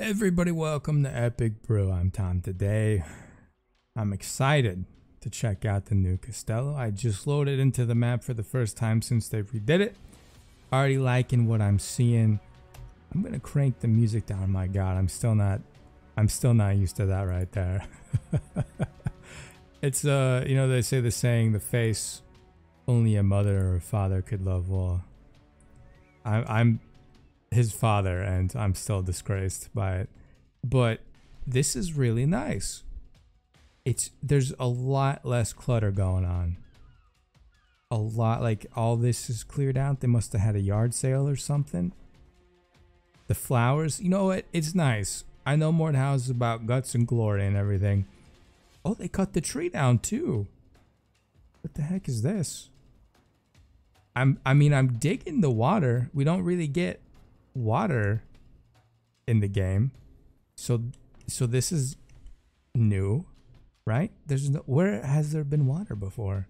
Everybody, welcome to Epic Brew. I'm Tom. Today, I'm excited to check out the new Castello. I just loaded into the map for the first time since they redid it. Already liking what I'm seeing. I'm gonna crank the music down. My God, I'm still not. I'm still not used to that right there. it's uh, you know, they say the saying, "The face only a mother or father could love." Well, I'm his father and I'm still disgraced by it. But this is really nice. It's there's a lot less clutter going on. A lot like all this is cleared out. They must have had a yard sale or something. The flowers, you know what? It's nice. I know Mordhau is about guts and glory and everything. Oh, they cut the tree down too. What the heck is this? I'm I mean I'm digging the water. We don't really get water in the game. So so this is new, right? There's no where has there been water before?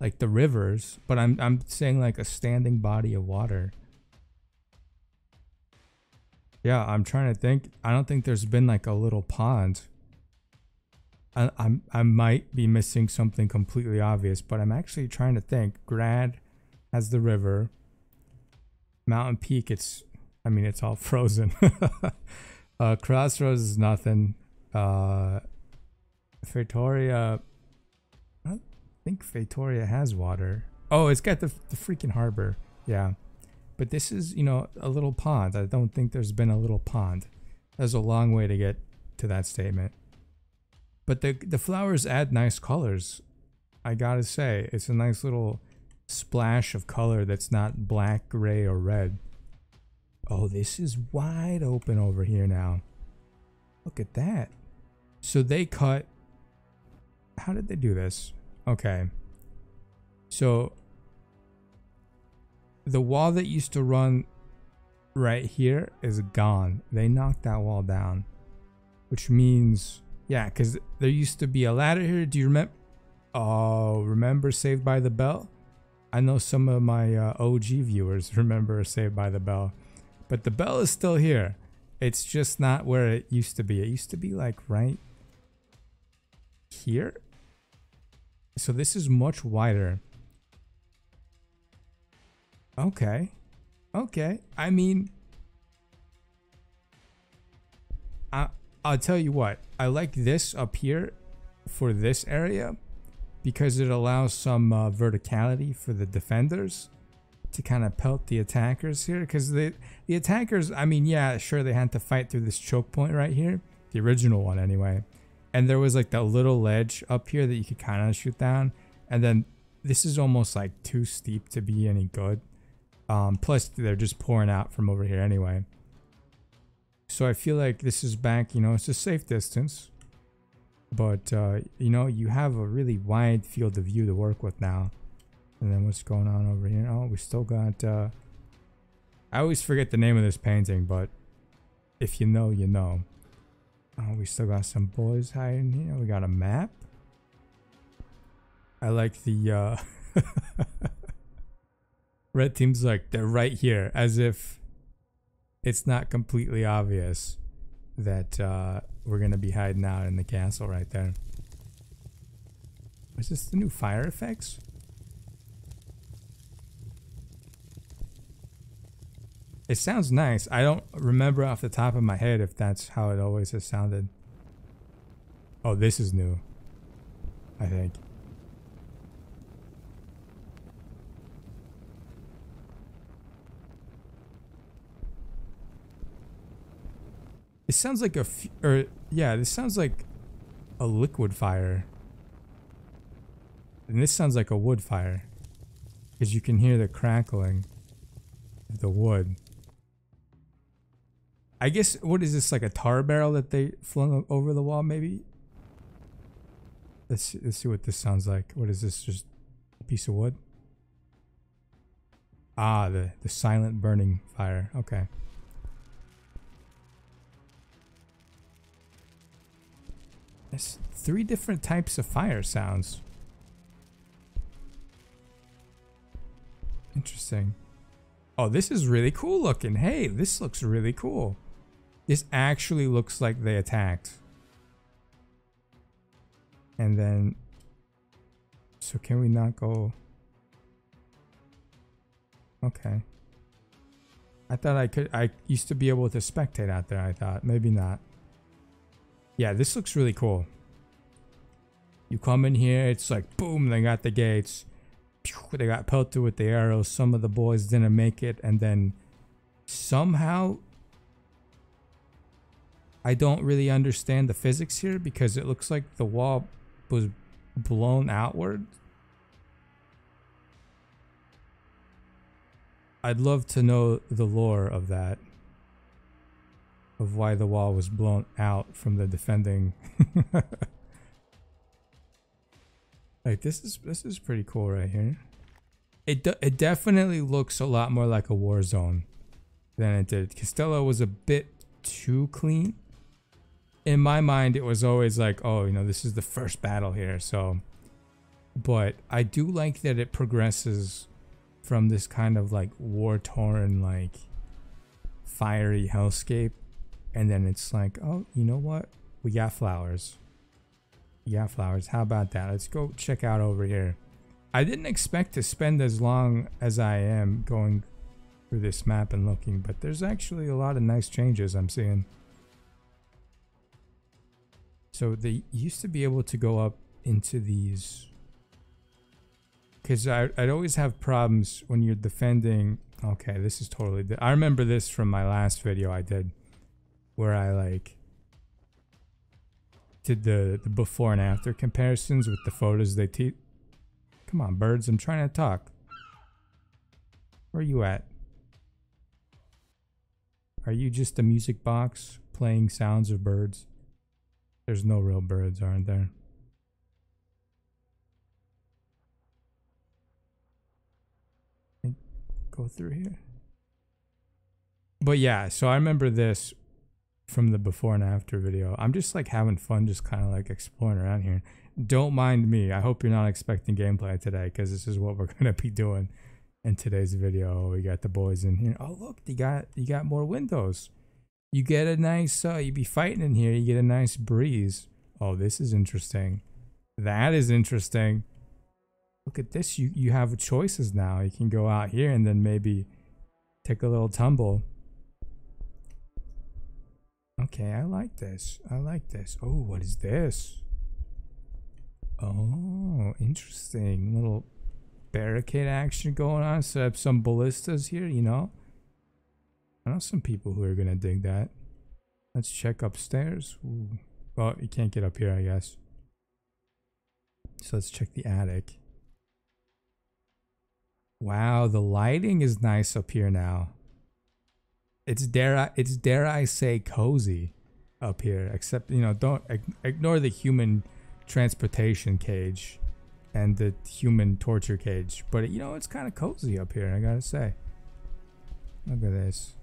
Like the rivers, but I'm I'm saying like a standing body of water. Yeah, I'm trying to think. I don't think there's been like a little pond. I, I'm I might be missing something completely obvious, but I'm actually trying to think. Grad has the river. Mountain Peak, it's I mean, it's all frozen. uh, Crossroads is nothing. Uh, Feitoria, I don't think Feitoria has water. Oh, it's got the, the freaking harbor. Yeah. But this is, you know, a little pond. I don't think there's been a little pond. There's a long way to get to that statement. But the the flowers add nice colors. I gotta say, it's a nice little splash of color that's not black, gray, or red. Oh, this is wide open over here now. Look at that. So they cut... How did they do this? Okay. So... The wall that used to run right here is gone. They knocked that wall down. Which means... Yeah, because there used to be a ladder here. Do you remember? Oh, remember Saved by the Bell? I know some of my uh, OG viewers remember Saved by the Bell. But the bell is still here. It's just not where it used to be. It used to be like right here. So this is much wider. Okay. Okay. I mean, I, I'll tell you what. I like this up here for this area because it allows some uh, verticality for the defenders to kind of pelt the attackers here because the the attackers I mean yeah sure they had to fight through this choke point right here the original one anyway. And there was like that little ledge up here that you could kind of shoot down. And then this is almost like too steep to be any good. Um, plus they're just pouring out from over here anyway. So I feel like this is back you know it's a safe distance. But uh, you know you have a really wide field of view to work with now and then what's going on over here? Oh, we still got, uh, I always forget the name of this painting, but if you know, you know. Oh, we still got some boys hiding here. We got a map. I like the, uh, red team's like, they're right here, as if it's not completely obvious that, uh, we're gonna be hiding out in the castle right there. Is this the new fire effects? It sounds nice. I don't remember off the top of my head if that's how it always has sounded. Oh, this is new. I think. It sounds like a, or yeah, this sounds like a liquid fire. And this sounds like a wood fire. Because you can hear the crackling of the wood. I guess, what is this, like a tar barrel that they flung over the wall, maybe? Let's see, let's see what this sounds like. What is this, just a piece of wood? Ah, the, the silent burning fire. Okay. There's three different types of fire sounds. Interesting. Oh, this is really cool looking. Hey, this looks really cool. This actually looks like they attacked. And then... So can we not go... Okay. I thought I could... I used to be able to spectate out there, I thought. Maybe not. Yeah, this looks really cool. You come in here, it's like, boom, they got the gates. They got pelted with the arrows. Some of the boys didn't make it. And then somehow I don't really understand the physics here because it looks like the wall was blown outward. I'd love to know the lore of that. Of why the wall was blown out from the defending. like this is this is pretty cool right here. It de it definitely looks a lot more like a war zone than it did. Castello was a bit too clean in my mind, it was always like, oh, you know, this is the first battle here. So, but I do like that it progresses from this kind of like war torn, like fiery hellscape. And then it's like, oh, you know what? We got flowers. We got flowers. How about that? Let's go check out over here. I didn't expect to spend as long as I am going through this map and looking, but there's actually a lot of nice changes I'm seeing. So they used to be able to go up into these. Because I'd always have problems when you're defending. Okay, this is totally. I remember this from my last video I did. Where I like. Did the, the before and after comparisons with the photos they teach. Come on, birds. I'm trying to talk. Where are you at? Are you just a music box playing sounds of birds? There's no real birds, aren't there? Go through here. But yeah, so I remember this from the before and after video. I'm just like having fun, just kind of like exploring around here. Don't mind me. I hope you're not expecting gameplay today because this is what we're gonna be doing in today's video. We got the boys in here. Oh look, you got you got more windows you get a nice uh, you be fighting in here you get a nice breeze. Oh this is interesting. That is interesting. Look at this you you have choices now. You can go out here and then maybe take a little tumble. Okay i like this i like this. Oh what is this? Oh interesting. Little barricade action going on set up some ballistas here you know I know some people who are gonna dig that. Let's check upstairs. Ooh. Well, you can't get up here, I guess. So let's check the attic. Wow, the lighting is nice up here now. It's dare I, it's dare I say cozy up here. Except you know, don't ignore the human transportation cage and the human torture cage. But you know, it's kind of cozy up here. I gotta say. Look at this.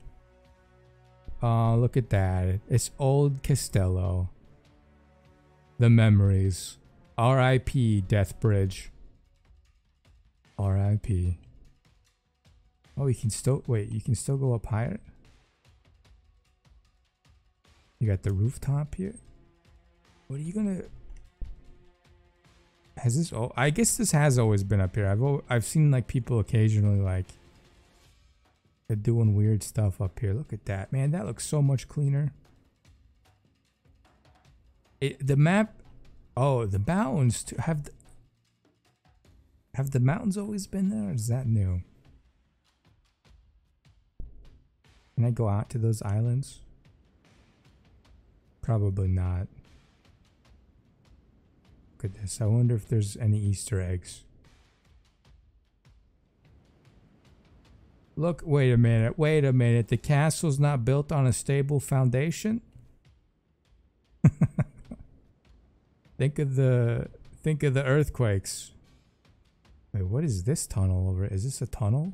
Oh, look at that. It's old Castello. The memories. R.I.P. Death Bridge. R.I.P. Oh, you can still... Wait, you can still go up higher? You got the rooftop here? What are you gonna... Has this... Oh, I guess this has always been up here. I've, I've seen like people occasionally like doing weird stuff up here. Look at that. Man, that looks so much cleaner. It, the map... Oh, the mountains too, have... The, have the mountains always been there or is that new? Can I go out to those islands? Probably not. Look at this. I wonder if there's any Easter eggs. Look, wait a minute, wait a minute. The castle's not built on a stable foundation? think of the think of the earthquakes. Wait, what is this tunnel over? Is this a tunnel?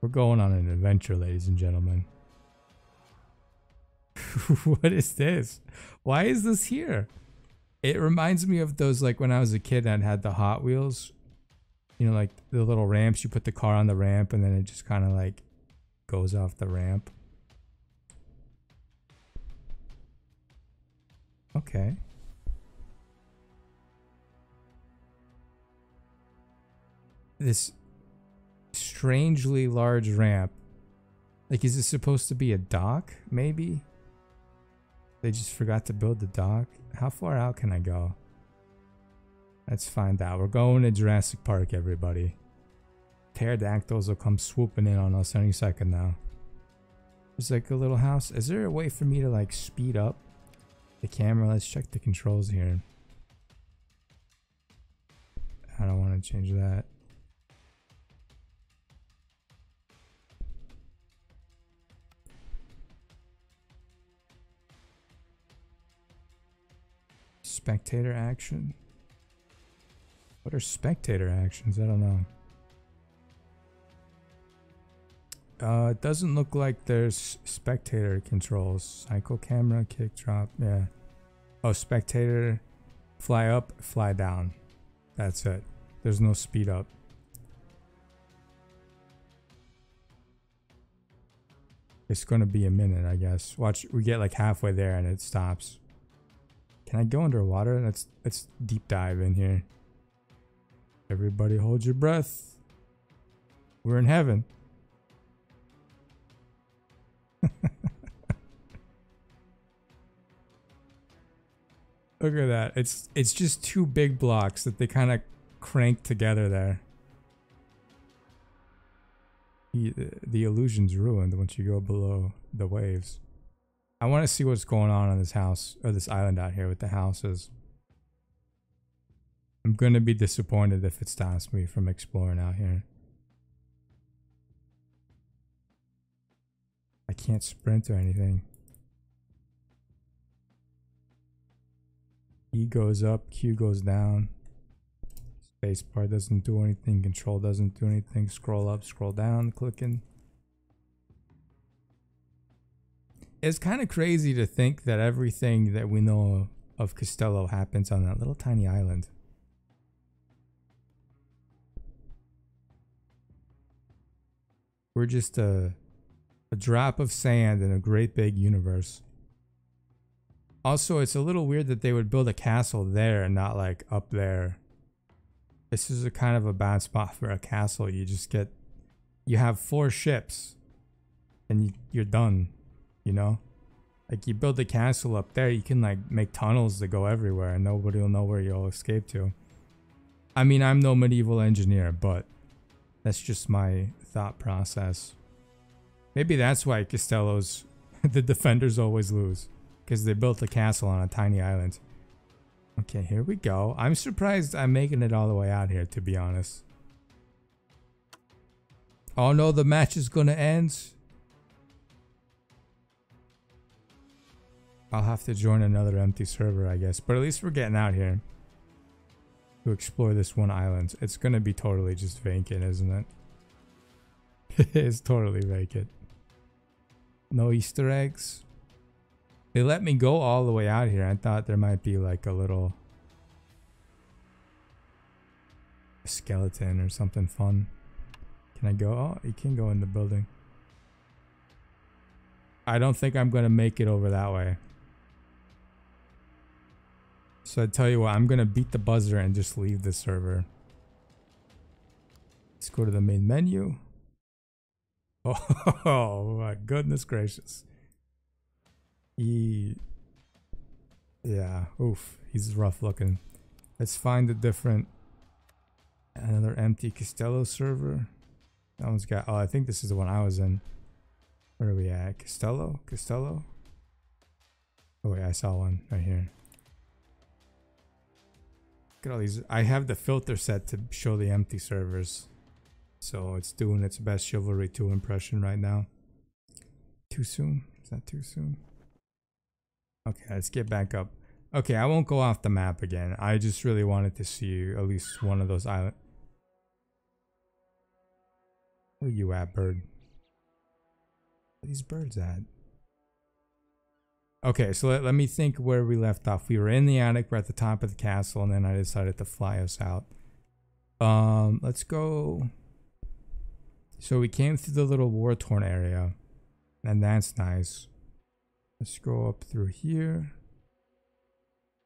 We're going on an adventure, ladies and gentlemen. what is this? Why is this here? It reminds me of those like when I was a kid and had the Hot Wheels you know, like the little ramps, you put the car on the ramp and then it just kind of like goes off the ramp. Okay. This strangely large ramp. Like, is this supposed to be a dock, maybe? They just forgot to build the dock? How far out can I go? Let's find out. We're going to Jurassic Park, everybody. Pterodactyls will come swooping in on us any second now. There's like a little house. Is there a way for me to like speed up the camera? Let's check the controls here. I don't want to change that. Spectator action. What are spectator actions? I don't know. Uh, it doesn't look like there's spectator controls. Cycle camera, kick drop, yeah. Oh, spectator, fly up, fly down. That's it. There's no speed up. It's gonna be a minute, I guess. Watch, we get like halfway there and it stops. Can I go underwater? Let's let's deep dive in here. Everybody hold your breath. We're in heaven. Look at that. It's it's just two big blocks that they kind of crank together there. The, the illusion's ruined once you go below the waves. I want to see what's going on on this house or this island out here with the houses. I'm to be disappointed if it stops me from exploring out here. I can't sprint or anything. E goes up, Q goes down. Spacebar doesn't do anything, control doesn't do anything. Scroll up, scroll down, clicking. It's kind of crazy to think that everything that we know of Castello happens on that little tiny island. We're just a, a drop of sand in a great big universe. Also, it's a little weird that they would build a castle there and not like up there. This is a kind of a bad spot for a castle. You just get, you have four ships and you, you're done, you know? Like you build a castle up there, you can like make tunnels that go everywhere and nobody will know where you'll escape to. I mean, I'm no medieval engineer, but that's just my thought process. Maybe that's why Castello's, the defenders always lose. Because they built a castle on a tiny island. Okay, here we go. I'm surprised I'm making it all the way out here, to be honest. Oh no, the match is gonna end. I'll have to join another empty server, I guess. But at least we're getting out here. To explore this one island. It's gonna be totally just vacant, isn't it? it's totally vacant. No Easter eggs. They let me go all the way out here. I thought there might be like a little skeleton or something fun. Can I go? Oh, you can go in the building. I don't think I'm going to make it over that way. So I tell you what, I'm going to beat the buzzer and just leave the server. Let's go to the main menu. Oh, my goodness gracious. He, yeah, oof, he's rough looking. Let's find a different, another empty Castello server. That one's got, oh, I think this is the one I was in. Where are we at? Castello? Castello? Oh wait, I saw one right here. Look at all these. I have the filter set to show the empty servers. So it's doing its best Chivalry 2 impression right now. Too soon? Is that too soon? Okay, let's get back up. Okay, I won't go off the map again. I just really wanted to see at least one of those islands. Where you at, bird? Where these birds at? Okay, so let, let me think where we left off. We were in the attic, we're at the top of the castle, and then I decided to fly us out. Um, let's go So we came through the little war torn area, and that's nice. Let's go up through here.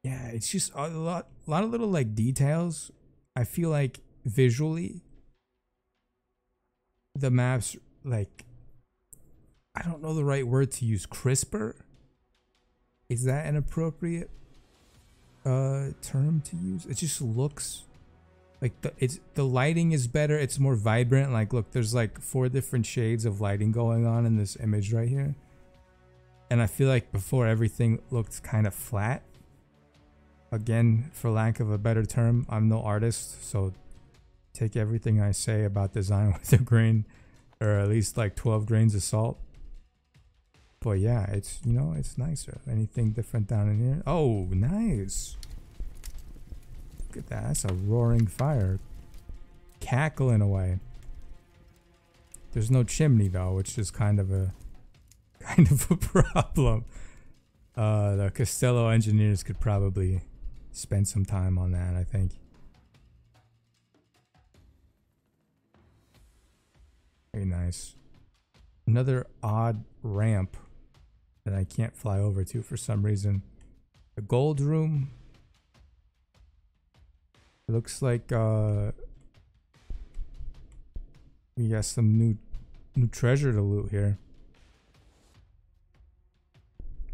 Yeah, it's just a lot, a lot of little like details. I feel like visually, the maps like, I don't know the right word to use. Crisper. Is that an appropriate uh term to use? It just looks like the it's the lighting is better. It's more vibrant. Like look there's like four different shades of lighting going on in this image right here. And i feel like before everything looked kind of flat. Again for lack of a better term i'm no artist so take everything i say about design with a grain or at least like 12 grains of salt but yeah it's you know it's nicer anything different down in here oh nice Look at that. That's a roaring fire. Cackling away. There's no chimney though, which is kind of a kind of a problem. Uh, the Castello engineers could probably spend some time on that, I think. Very nice. Another odd ramp that I can't fly over to for some reason. The gold room it looks like uh, we got some new new treasure to loot here.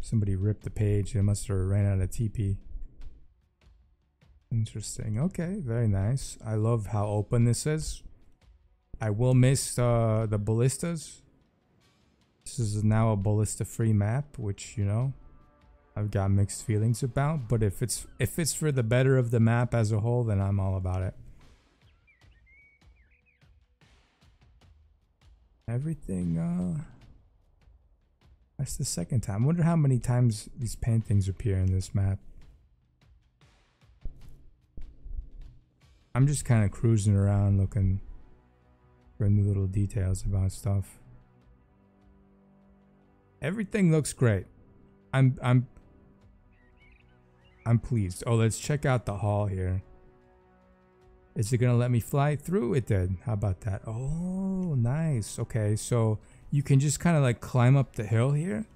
Somebody ripped the page. They must have ran out of TP. Interesting. Okay, very nice. I love how open this is. I will miss uh, the ballistas. This is now a ballista-free map, which, you know, I've got mixed feelings about, but if it's if it's for the better of the map as a whole, then I'm all about it. Everything uh That's the second time. I wonder how many times these paintings appear in this map. I'm just kind of cruising around looking for new little details about stuff. Everything looks great. I'm I'm I'm pleased. Oh, let's check out the hall here. Is it to let me fly through? It did. How about that? Oh, nice. Okay, so you can just kind of like climb up the hill here.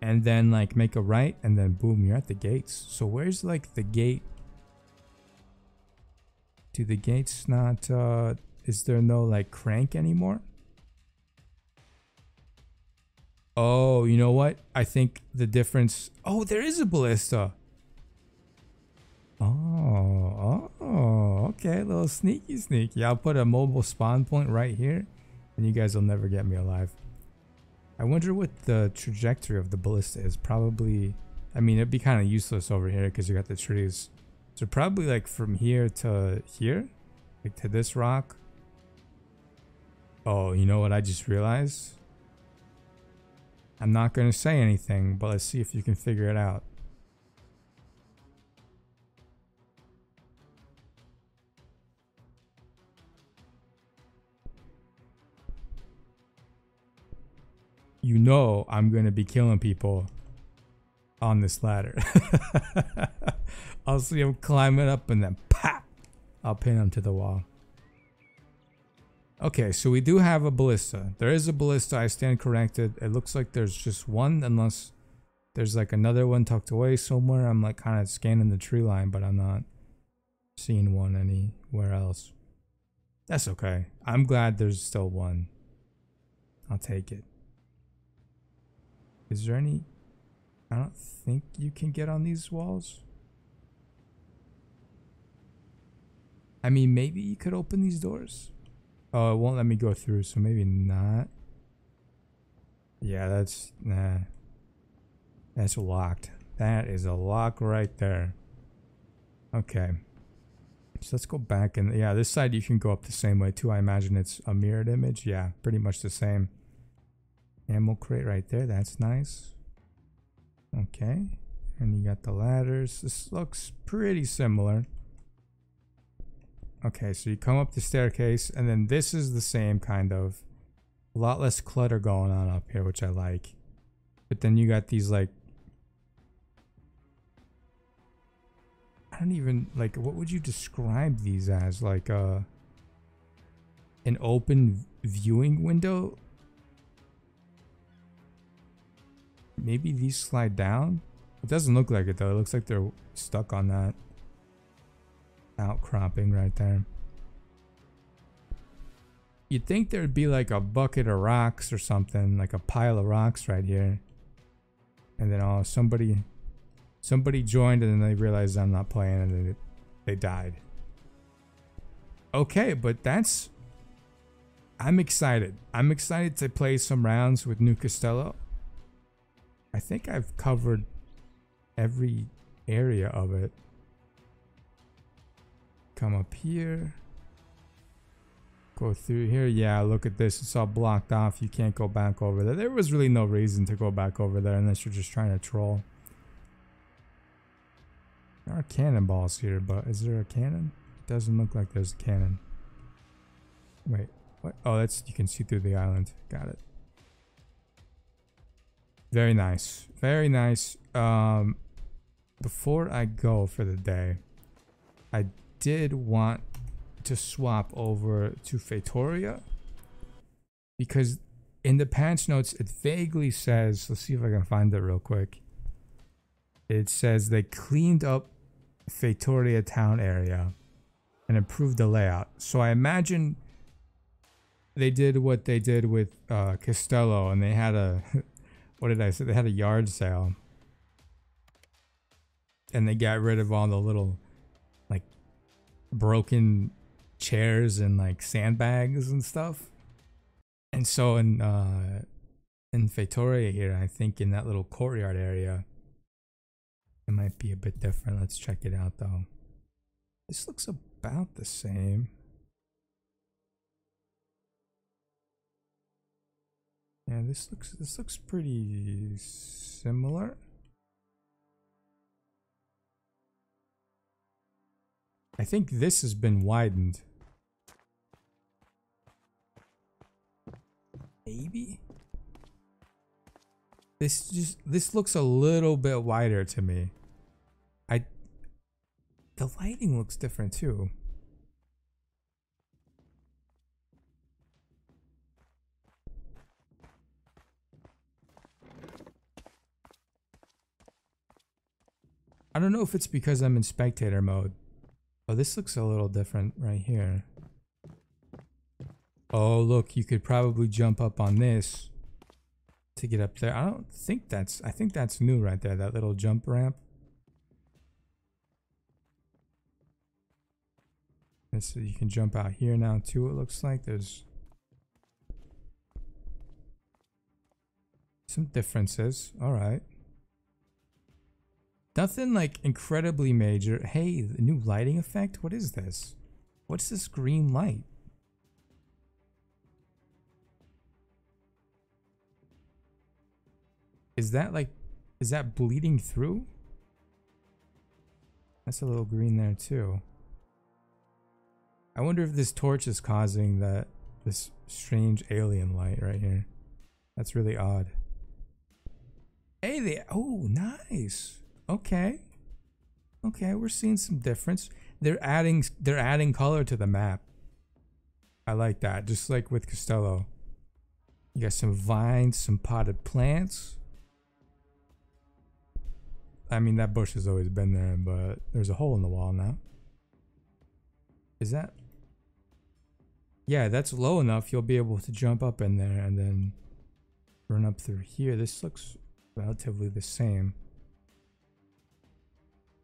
And then like make a right and then boom, you're at the gates. So where's like the gate? Do the gates not, uh, is there no like crank anymore? Oh, you know what? I think the difference. Oh, there is a ballista. Oh, oh, okay. A little sneaky, sneaky. I'll put a mobile spawn point right here, and you guys will never get me alive. I wonder what the trajectory of the ballista is. Probably, I mean, it'd be kind of useless over here because you got the trees. So probably like from here to here, like to this rock. Oh, you know what I just realized? I'm not going to say anything, but let's see if you can figure it out. You know I'm going to be killing people on this ladder. I'll see him climbing up and then pop! I'll pin him to the wall. Okay, so we do have a ballista. There is a ballista. I stand corrected. It looks like there's just one, unless there's like another one tucked away somewhere. I'm like kind of scanning the tree line, but I'm not seeing one anywhere else. That's okay. I'm glad there's still one. I'll take it. Is there any... I don't think you can get on these walls. I mean, maybe you could open these doors. Oh, it won't let me go through, so maybe not. Yeah, that's... Nah. That's locked. That is a lock right there. Okay. So let's go back and yeah, this side you can go up the same way too. I imagine it's a mirrored image. Yeah, pretty much the same. Ammo crate right there. That's nice. Okay. And you got the ladders. This looks pretty similar. Okay, so you come up the staircase, and then this is the same kind of. A lot less clutter going on up here, which I like. But then you got these like. I don't even like. What would you describe these as? Like uh. an open viewing window. Maybe these slide down. It doesn't look like it though. It looks like they're stuck on that outcropping right there. You'd think there'd be like a bucket of rocks or something, like a pile of rocks right here. And then oh, somebody somebody joined and then they realized I'm not playing and then it, they died. Okay, but that's I'm excited. I'm excited to play some rounds with New Castello. I think I've covered every area of it. Come up here. Go through here. Yeah, look at this. It's all blocked off. You can't go back over there. There was really no reason to go back over there unless you're just trying to troll. There are cannonballs here, but is there a cannon? It doesn't look like there's a cannon. Wait, what? Oh, that's you can see through the island. Got it. Very nice. Very nice. Um, before I go for the day, I did want to swap over to Feitoria because in the patch notes it vaguely says, let's see if I can find it real quick. It says they cleaned up Feitoria town area and improved the layout. So I imagine they did what they did with uh, Castello and they had a, what did I say? They had a yard sale and they got rid of all the little broken chairs and like sandbags and stuff. And so in uh in Feitoria here, I think in that little courtyard area, it might be a bit different. Let's check it out though. This looks about the same. Yeah, this looks this looks pretty similar. I think this has been widened. Maybe? This just this looks a little bit wider to me. I the lighting looks different too. I don't know if it's because I'm in spectator mode. Oh, this looks a little different right here. Oh, look, you could probably jump up on this to get up there. I don't think that's, I think that's new right there, that little jump ramp. And so you can jump out here now too, it looks like. There's some differences. All right. Nothing like incredibly major. Hey, the new lighting effect? What is this? What's this green light? Is that like, is that bleeding through? That's a little green there too. I wonder if this torch is causing that, this strange alien light right here. That's really odd. Hey, they, oh, nice. Okay. Okay, we're seeing some difference. They're adding they're adding color to the map. I like that. Just like with Castello. You got some vines, some potted plants. I mean that bush has always been there, but there's a hole in the wall now. Is that Yeah, that's low enough you'll be able to jump up in there and then run up through here. This looks relatively the same.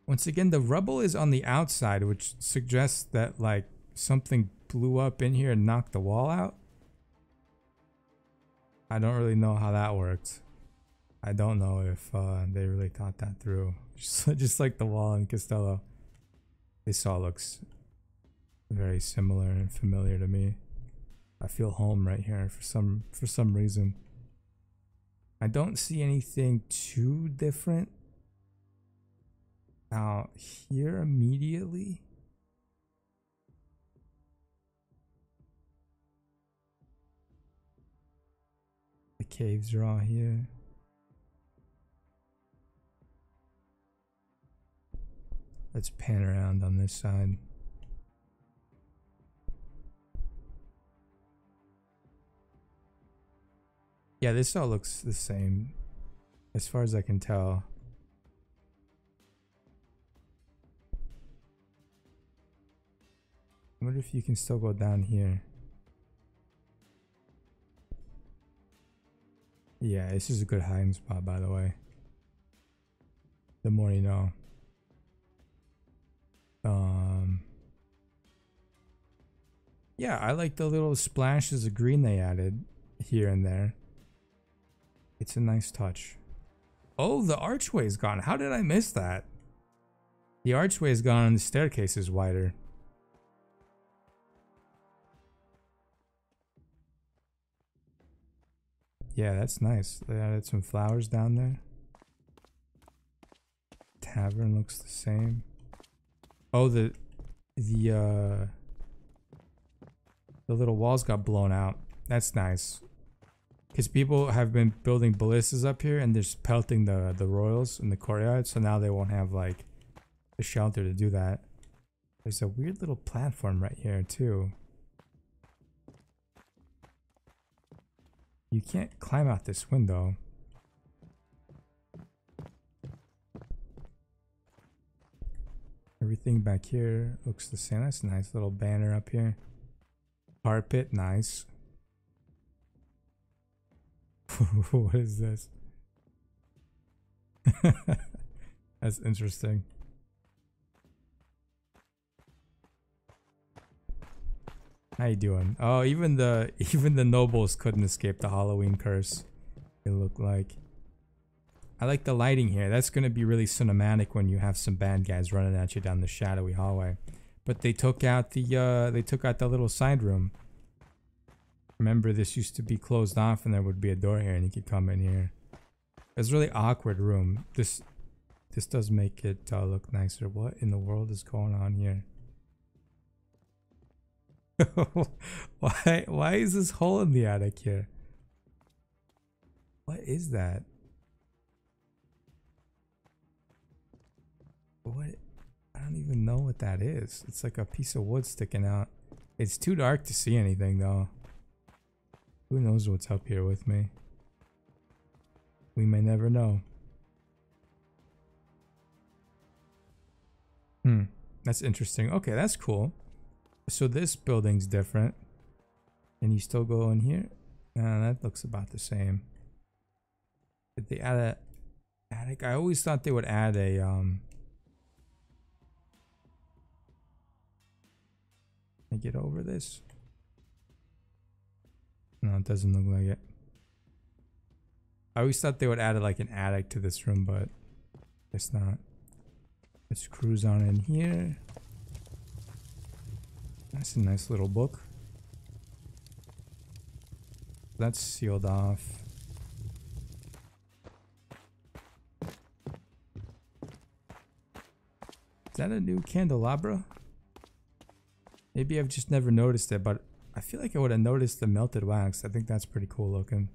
Once again, the rubble is on the outside, which suggests that like something blew up in here and knocked the wall out. I don't really know how that worked. I don't know if uh, they really thought that through. Just, just like the wall in Castello. This all looks very similar and familiar to me. I feel home right here for some for some reason. I don't see anything too different now here immediately. The caves are all here. Let's pan around on this side. Yeah, this all looks the same as far as I can tell. I wonder if you can still go down here. Yeah, this is a good hiding spot, by the way. The more you know. Um. Yeah, I like the little splashes of green they added here and there. It's a nice touch. Oh, the archway's gone. How did I miss that? The archway is gone and the staircase is wider. Yeah, that's nice. They added some flowers down there. Tavern looks the same. Oh, the the uh the little walls got blown out. That's nice. Because people have been building ballistas up here and they're just pelting the, the royals in the courtyard. So now they won't have like a shelter to do that. There's a weird little platform right here too. You can't climb out this window. Everything back here looks the same. That's a nice little banner up here. Carpet, nice. what is this? That's interesting. How you doing? Oh, even the even the nobles couldn't escape the Halloween curse. It looked like. I like the lighting here. That's gonna be really cinematic when you have some bad guys running at you down the shadowy hallway. But they took out the uh, they took out the little side room. Remember, this used to be closed off, and there would be a door here, and you could come in here. It's really awkward room. This this does make it uh, look nicer. What in the world is going on here? why why is this hole in the attic here? What is that? What? I don't even know what that is. It's like a piece of wood sticking out. It's too dark to see anything though. Who knows what's up here with me? We may never know. Hmm. That's interesting. Okay, that's cool. So this building's different. And you still go in here? Uh, that looks about the same. Did they add a attic? I always thought they would add a um I get over this? No, it doesn't look like it. I always thought they would add like an attic to this room, but it's not. Let's cruise on in here. That's a nice little book. That's sealed off. Is that a new candelabra? Maybe I've just never noticed it, but I feel like I would have noticed the melted wax. I think that's pretty cool looking.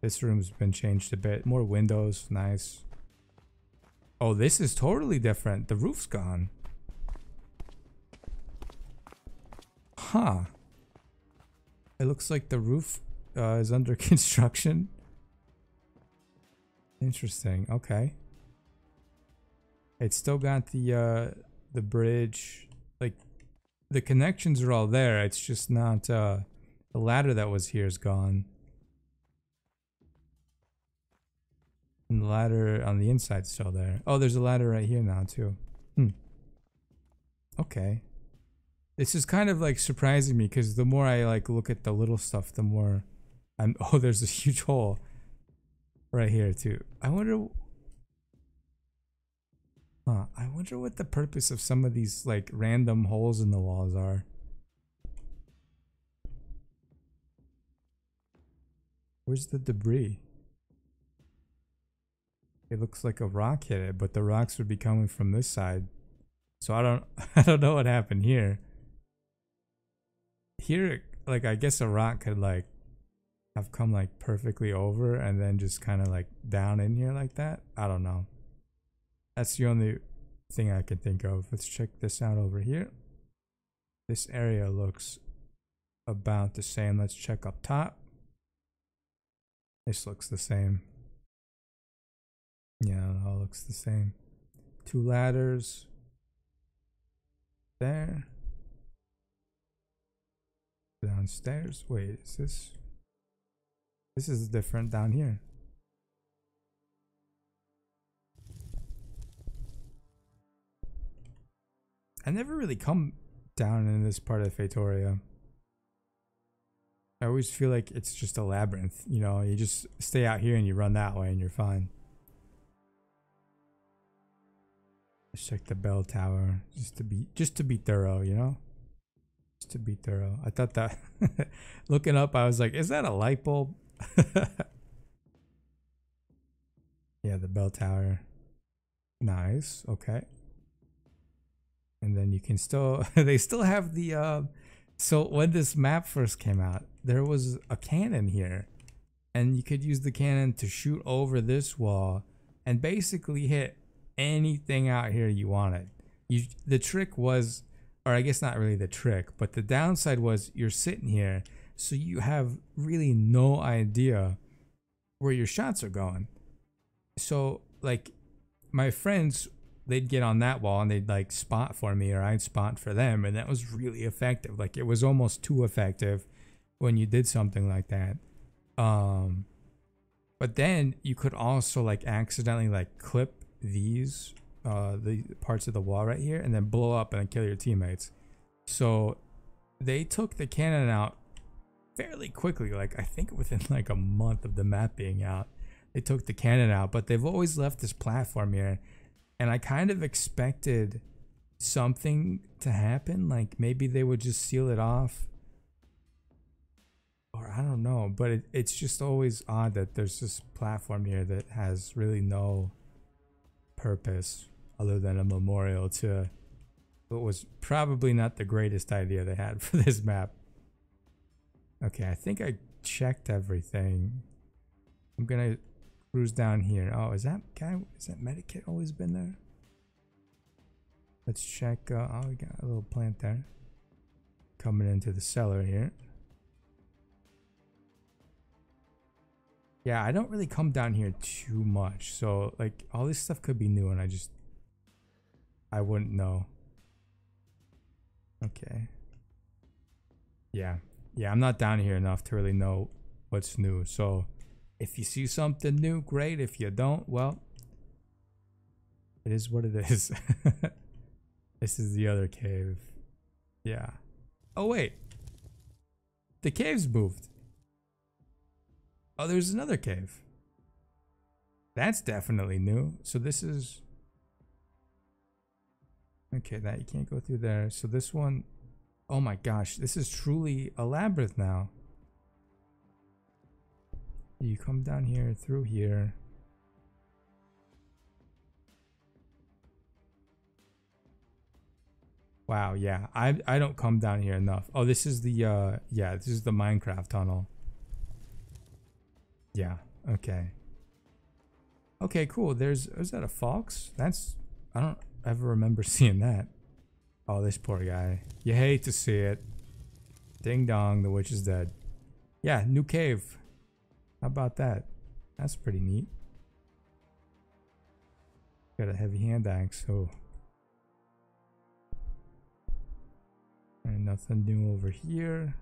This room's been changed a bit. More windows, nice. Oh, this is totally different. The roof's gone. Huh. It looks like the roof uh, is under construction. Interesting. Okay. It's still got the uh, the bridge. Like the connections are all there. It's just not uh, the ladder that was here is gone. And the ladder on the inside is still there. Oh, there's a ladder right here now too. Hmm. Okay. This is kind of like surprising me because the more I like look at the little stuff, the more I'm. Oh, there's a huge hole right here too. I wonder. Huh. I wonder what the purpose of some of these like random holes in the walls are. Where's the debris? It looks like a rock hit it, but the rocks would be coming from this side. So I don't I don't know what happened here here like I guess a rock could like have come like perfectly over and then just kind of like down in here like that. I don't know. That's the only thing I can think of. Let's check this out over here. This area looks about the same. Let's check up top. This looks the same. Yeah, it all looks the same. Two ladders. There. Downstairs. Wait, is this? This is different down here. I never really come down in this part of Feitoria. I always feel like it's just a labyrinth, you know, you just stay out here and you run that way and you're fine. Let's check the bell tower just to be just to be thorough, you know? Just to be thorough. I thought that looking up I was like, is that a light bulb? yeah, the bell tower. Nice. Okay. And then you can still they still have the uh so when this map first came out, there was a cannon here. And you could use the cannon to shoot over this wall and basically hit anything out here you wanted. You the trick was or I guess not really the trick, but the downside was you're sitting here so you have really no idea where your shots are going. So like my friends they'd get on that wall and they'd like spot for me or I'd spot for them and that was really effective. Like it was almost too effective when you did something like that. Um but then you could also like accidentally like clip these uh the parts of the wall right here and then blow up and kill your teammates. So they took the cannon out fairly quickly, like I think within like a month of the map being out. They took the cannon out, but they've always left this platform here and I kind of expected something to happen. Like maybe they would just seal it off. Or I don't know. But it, it's just always odd that there's this platform here that has really no purpose other than a memorial to what was probably not the greatest idea they had for this map. Okay, I think I checked everything. I'm gonna Cruise down here. Oh, is that guy? Is that medikit always been there? Let's check. Uh, oh, we got a little plant there. Coming into the cellar here. Yeah, I don't really come down here too much. So, like, all this stuff could be new and I just... I wouldn't know. Okay. Yeah. Yeah, I'm not down here enough to really know what's new. So, if you see something new, great. If you don't, well, it is what it is. this is the other cave. Yeah. Oh, wait. The cave's moved. Oh, there's another cave. That's definitely new. So this is... Okay, that you can't go through there. So this one... Oh my gosh, this is truly a labyrinth now. You come down here through here. Wow, yeah. I I don't come down here enough. Oh, this is the uh yeah, this is the Minecraft tunnel. Yeah, okay. Okay, cool. There's is that a fox? That's I don't ever remember seeing that. Oh, this poor guy. You hate to see it. Ding dong, the witch is dead. Yeah, new cave. How about that? That's pretty neat. Got a heavy hand axe, so. And nothing new over here.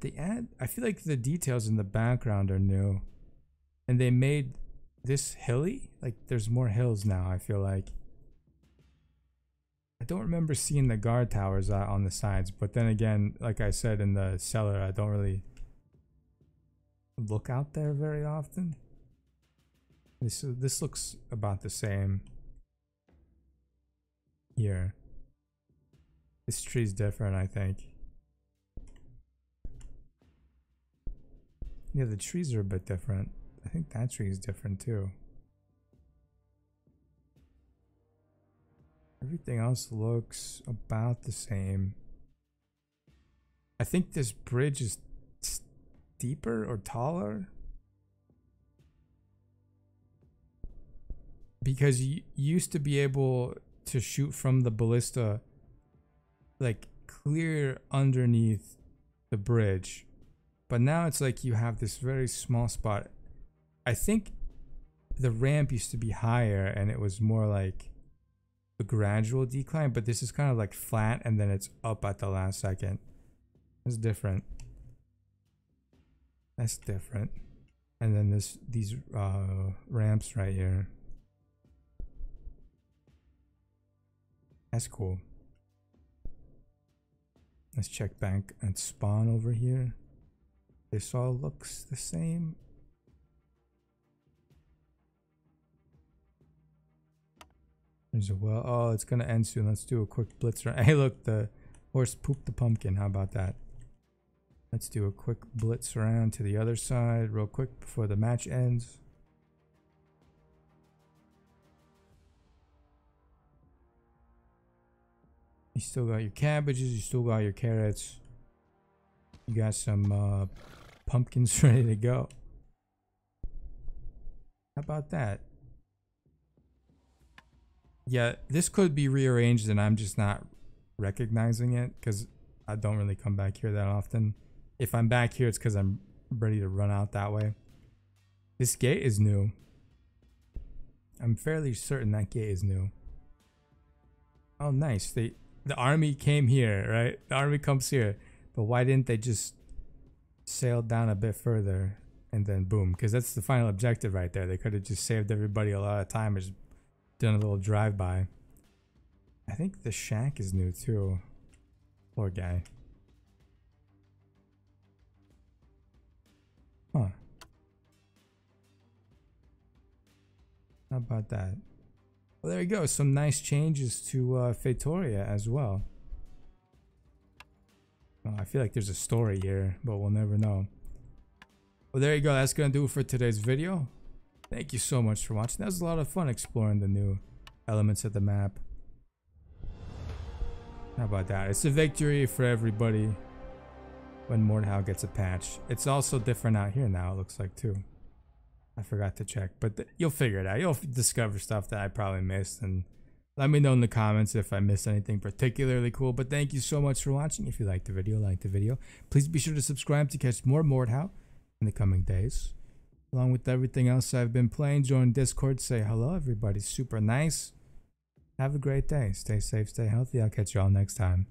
They add, I feel like the details in the background are new. And they made this hilly? Like there's more hills now, I feel like. I don't remember seeing the guard towers uh, on the sides, but then again, like I said in the cellar, I don't really look out there very often. This this looks about the same here. This tree's different, I think. Yeah, the trees are a bit different. I think that tree is different too. Everything else looks about the same. I think this bridge is deeper or taller. Because you used to be able to shoot from the ballista like clear underneath the bridge. But now it's like you have this very small spot. I think the ramp used to be higher and it was more like a gradual decline, but this is kind of like flat and then it's up at the last second. It's different. That's different. And then this these uh, ramps right here. That's cool. Let's check bank and spawn over here. This all looks the same. There's a well. Oh, it's gonna end soon. Let's do a quick blitz run. Hey, look, the horse pooped the pumpkin. How about that? Let's do a quick blitz around to the other side real quick before the match ends. You still got your cabbages, you still got your carrots. You got some uh, pumpkins ready to go. How about that? Yeah, this could be rearranged and I'm just not recognizing it because I don't really come back here that often. If I'm back here, it's because I'm ready to run out that way. This gate is new. I'm fairly certain that gate is new. Oh, nice. They the army came here, right? The army comes here. But why didn't they just sail down a bit further and then boom? Because that's the final objective right there. They could have just saved everybody a lot of time or just done a little drive-by. I think the shack is new too. Poor guy. Huh. How about that? Well, there you go. Some nice changes to uh, Feitoria as well. well. I feel like there's a story here, but we'll never know. Well, there you go. That's going to do it for today's video. Thank you so much for watching. That was a lot of fun exploring the new elements of the map. How about that? It's a victory for everybody when Mordhau gets a patch. It's also different out here now, it looks like, too. I forgot to check, but you'll figure it out. You'll discover stuff that I probably missed, and let me know in the comments if I missed anything particularly cool. But thank you so much for watching. If you liked the video, like the video, please be sure to subscribe to catch more Mordhau in the coming days. Along with everything else I've been playing, join Discord, say hello. everybody. super nice. Have a great day. Stay safe, stay healthy. I'll catch you all next time.